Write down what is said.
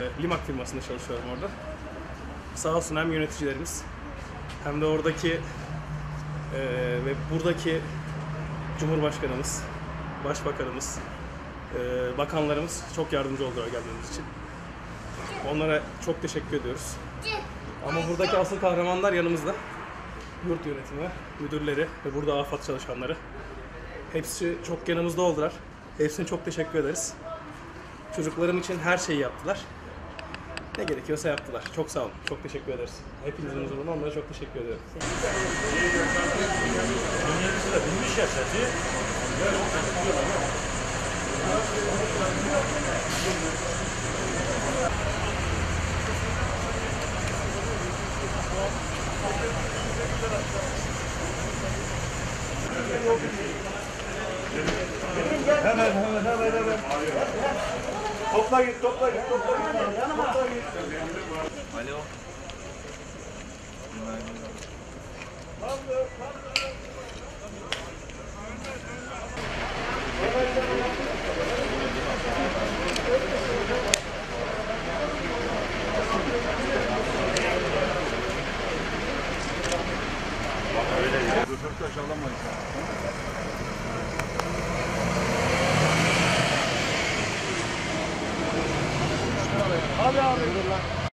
Ee, Limak firmasında çalışıyorum orada. Sağ olsun hem yöneticilerimiz hem de oradaki e, ve buradaki Cumhurbaşkanımız, Başbakanımız, e, bakanlarımız çok yardımcı oldular gelmemiz için. Onlara çok teşekkür ediyoruz. Ama buradaki asıl kahramanlar yanımızda. Yurt yönetimi, müdürleri ve burada AFAD çalışanları. Hepsi çok yanımızda oldular. Hepsine çok teşekkür ederiz. Çocuklarım için her şeyi yaptılar. Ne gerekiyorsa yaptılar. Çok sağ olun. Çok teşekkür ederiz. Hepinizin huzurunda onlara çok teşekkür ediyorum. Hemen hemen hemen hemen. Topla git topla git topla git. Topla git. Alo. Röportaj alamayız. Good luck.